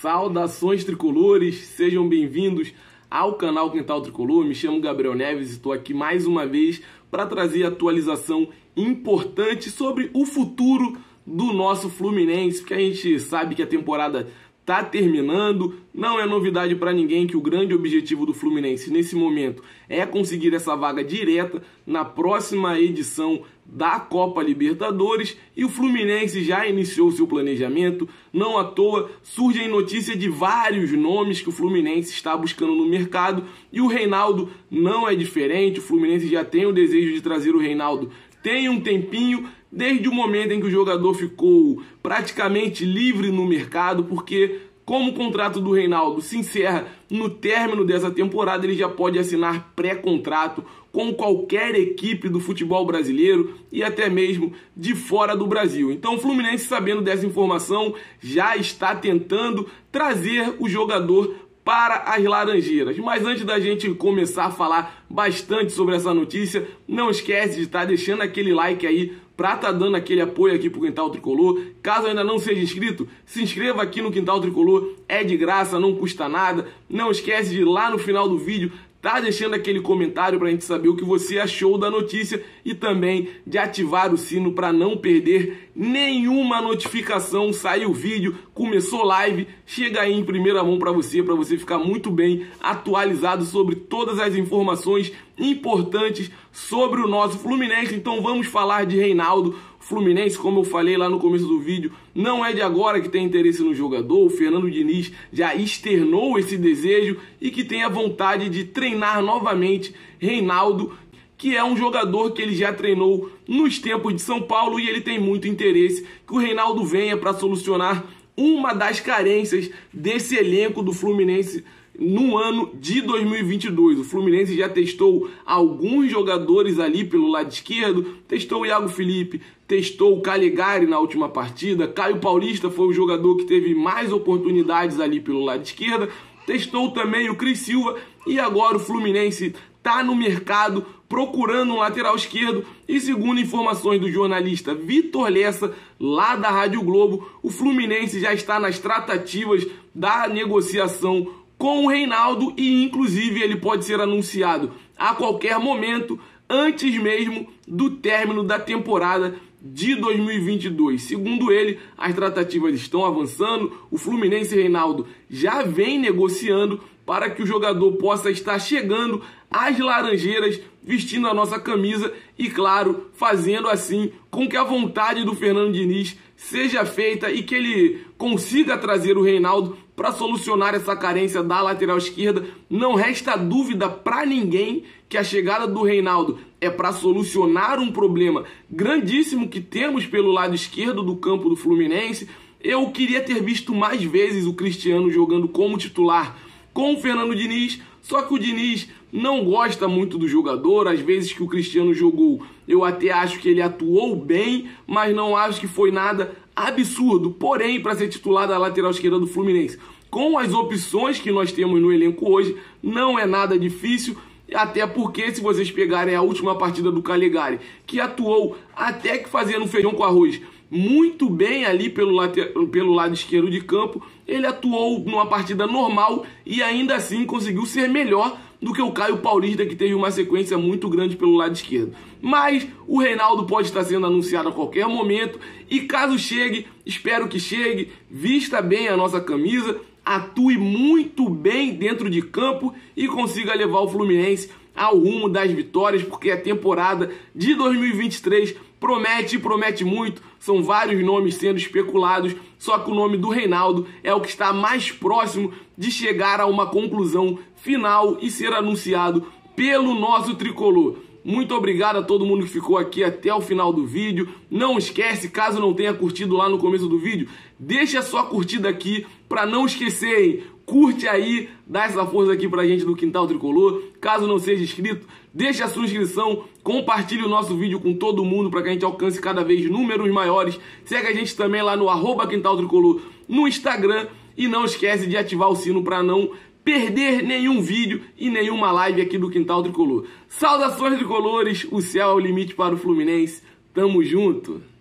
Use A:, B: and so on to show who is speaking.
A: Saudações tricolores, sejam bem-vindos ao canal Quintal Tricolor. Me chamo Gabriel Neves e estou aqui mais uma vez para trazer atualização importante sobre o futuro do nosso Fluminense, porque a gente sabe que a temporada está terminando. Não é novidade para ninguém que o grande objetivo do Fluminense nesse momento é conseguir essa vaga direta na próxima edição da Copa Libertadores e o Fluminense já iniciou seu planejamento. Não à toa surgem notícias de vários nomes que o Fluminense está buscando no mercado e o Reinaldo não é diferente. O Fluminense já tem o desejo de trazer o Reinaldo tem um tempinho desde o momento em que o jogador ficou praticamente livre no mercado, porque como o contrato do Reinaldo se encerra no término dessa temporada, ele já pode assinar pré-contrato com qualquer equipe do futebol brasileiro e até mesmo de fora do Brasil. Então o Fluminense, sabendo dessa informação, já está tentando trazer o jogador para as Laranjeiras. Mas antes da gente começar a falar bastante sobre essa notícia, não esquece de estar deixando aquele like aí para estar tá dando aquele apoio aqui pro Quintal Tricolor. Caso ainda não seja inscrito, se inscreva aqui no Quintal Tricolor, é de graça, não custa nada. Não esquece de ir lá no final do vídeo tá deixando aquele comentário para a gente saber o que você achou da notícia e também de ativar o sino para não perder nenhuma notificação. Saiu o vídeo, começou live, chega aí em primeira mão para você, para você ficar muito bem atualizado sobre todas as informações importantes sobre o nosso Fluminense. Então vamos falar de Reinaldo Fluminense, como eu falei lá no começo do vídeo, não é de agora que tem interesse no jogador. O Fernando Diniz já externou esse desejo e que tem a vontade de treinar novamente Reinaldo, que é um jogador que ele já treinou nos tempos de São Paulo e ele tem muito interesse que o Reinaldo venha para solucionar uma das carências desse elenco do Fluminense no ano de 2022. O Fluminense já testou alguns jogadores ali pelo lado esquerdo, testou o Iago Felipe, testou o Caligari na última partida, Caio Paulista foi o jogador que teve mais oportunidades ali pelo lado esquerdo, testou também o Cris Silva e agora o Fluminense está no mercado procurando um lateral esquerdo. E segundo informações do jornalista Vitor Lessa, lá da Rádio Globo, o Fluminense já está nas tratativas da negociação com o Reinaldo e inclusive ele pode ser anunciado a qualquer momento antes mesmo do término da temporada de 2022. Segundo ele, as tratativas estão avançando, o Fluminense Reinaldo já vem negociando para que o jogador possa estar chegando às Laranjeiras vestindo a nossa camisa e, claro, fazendo assim com que a vontade do Fernando Diniz seja feita e que ele consiga trazer o Reinaldo para solucionar essa carência da lateral esquerda. Não resta dúvida para ninguém que a chegada do Reinaldo é para solucionar um problema grandíssimo que temos pelo lado esquerdo do campo do Fluminense. Eu queria ter visto mais vezes o Cristiano jogando como titular com o Fernando Diniz, só que o Diniz não gosta muito do jogador. Às vezes que o Cristiano jogou, eu até acho que ele atuou bem, mas não acho que foi nada absurdo. Porém, para ser titular da lateral esquerda do Fluminense, com as opções que nós temos no elenco hoje, não é nada difícil. Até porque, se vocês pegarem a última partida do Calegari, que atuou até que fazendo feijão com arroz muito bem ali pelo, later... pelo lado esquerdo de campo, ele atuou numa partida normal e ainda assim conseguiu ser melhor do que o Caio Paulista, que teve uma sequência muito grande pelo lado esquerdo. Mas o Reinaldo pode estar sendo anunciado a qualquer momento e caso chegue, espero que chegue, vista bem a nossa camisa, atue muito bem dentro de campo e consiga levar o Fluminense ao rumo das vitórias, porque a temporada de 2023 promete promete muito. São vários nomes sendo especulados, só que o nome do Reinaldo é o que está mais próximo de chegar a uma conclusão final e ser anunciado pelo nosso tricolor. Muito obrigado a todo mundo que ficou aqui até o final do vídeo. Não esquece, caso não tenha curtido lá no começo do vídeo, deixa sua curtida aqui para não esquecerem. Curte aí, dá essa força aqui pra gente do Quintal Tricolor. Caso não seja inscrito, deixa a sua inscrição, compartilhe o nosso vídeo com todo mundo para que a gente alcance cada vez números maiores. Segue a gente também lá no arroba Quintal Tricolor no Instagram e não esquece de ativar o sino para não perder nenhum vídeo e nenhuma live aqui do Quintal Tricolor. Saudações tricolores, o céu é o limite para o Fluminense. Tamo junto!